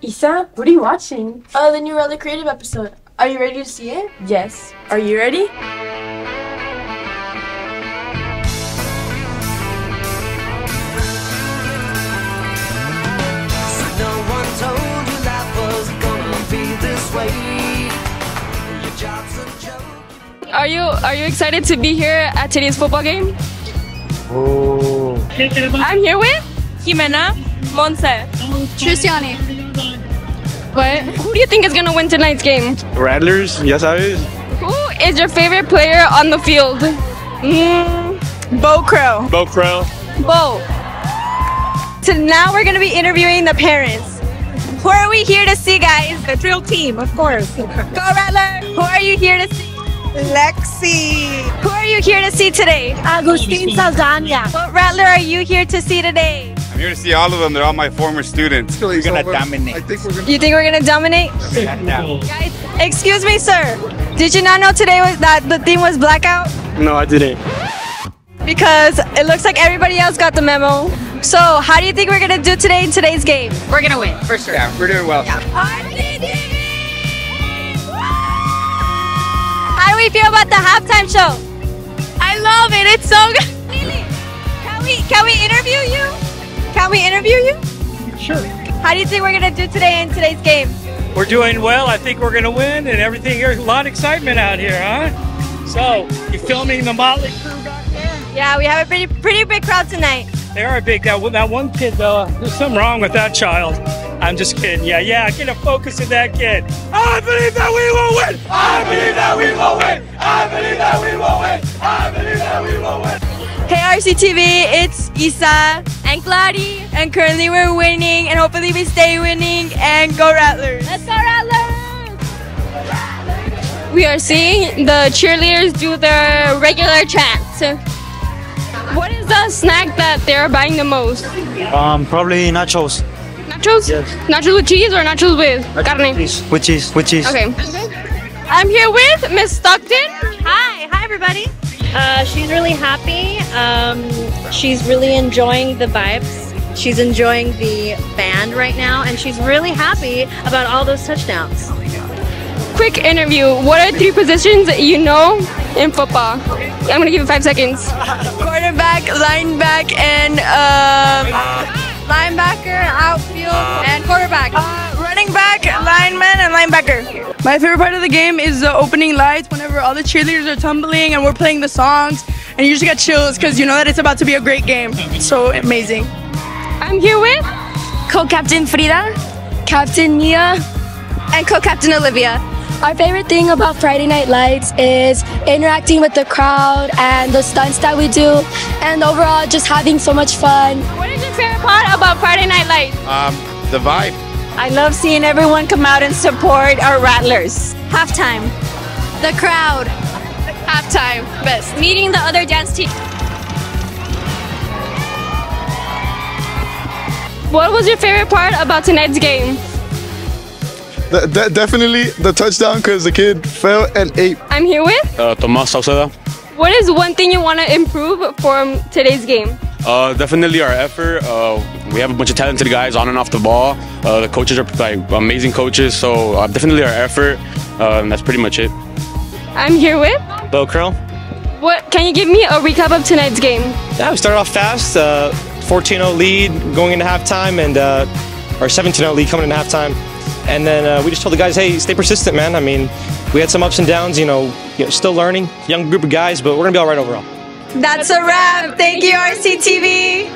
Isa, what are you watching? Uh, the new Rattler Creative episode. Are you ready to see it? Yes. Are you ready? No one told you life was gonna be this way. Your job's a joke. Are you are you excited to be here at today's football game? Oh. I'm here with Jimena Monse. Tristiani. What? Who do you think is gonna win tonight's game? Rattlers, ya sabes. Who is your favorite player on the field? Mm, Bo Crow. Bo Crow. Bo. So now we're gonna be interviewing the parents. Who are we here to see, guys? The drill team, of course. Go Rattler. Who are you here to see? Lexi. Who are you here to see today? Agustin Saldana. What Rattler are you here to see today? I'm here to see all of them. They're all my former students. We're gonna dominate. I think we're gonna. You think we're gonna dominate? Guys, excuse me, sir. Did you not know today was that the theme was blackout? No, I didn't. Because it looks like everybody else got the memo. So, how do you think we're gonna do today in today's game? We're gonna win, for sure. Yeah, we're doing well. How do we feel about the halftime show? I love it. It's so good. Lily, can we can we interview you? Can we interview you? Sure. How do you think we're gonna do today in today's game? We're doing well. I think we're going to win and everything. There's a lot of excitement out here, huh? So, you filming the Motley crew back there? Yeah, we have a pretty pretty big crowd tonight. They are a big. That, one- that one kid, though, there's something wrong with that child. I'm just kidding. Yeah, yeah, get a focus on that kid. I believe that we will win. I believe that we will win. I believe that we will win. I believe that we will win. Hey RCTV, it's Isa and Glady, and currently we're winning, and hopefully we stay winning. And go Rattlers! Let's go Rattlers! We are seeing the cheerleaders do their regular chants. What is the snack that they're buying the most? Um, probably nachos. Nachos? Yes. Nachos with cheese or nachos with carne? With cheese, with cheese. Okay. I'm here with Miss Stockton. Hi, hi everybody. Uh, she's really happy. Um, she's really enjoying the vibes. She's enjoying the band right now, and she's really happy about all those touchdowns. Quick interview. What are three positions that you know in football? I'm gonna give you five seconds. Quarterback, linebacker, and um, linebacker, outfield, and quarterback. running back, lineman, and linebacker. My favorite part of the game is the opening lights whenever all the cheerleaders are tumbling and we're playing the songs. And you just get chills because you know that it's about to be a great game. It's so amazing. I'm here with co-captain Frida, captain Mia, and co-captain Olivia. Our favorite thing about Friday Night Lights is interacting with the crowd and the stunts that we do, and overall just having so much fun. What is your favorite part about Friday Night Lights? Um, the vibe. I love seeing everyone come out and support our Rattlers. Halftime. The crowd. Halftime. Meeting the other dance team. What was your favorite part about tonight's game? De- de- definitely the touchdown because the kid fell and ate. I'm here with. Uh, Tomas Sauceda. What is one thing you want to improve from today's game? Uh, definitely our effort. Uh, we have a bunch of talented guys on and off the ball. Uh, the coaches are like amazing coaches, so uh, definitely our effort. Uh, and that's pretty much it. I'm here with. Bo Crow. What? Can you give me a recap of tonight's game? Yeah, we started off fast. Uh, 14-0 lead going into halftime, and uh, or 17-0 lead coming into halftime. And then uh, we just told the guys, hey, stay persistent, man. I mean, we had some ups and downs. You know, you know still learning. Young group of guys, but we're gonna be all right overall. That's a wrap. Thank you, RCTV.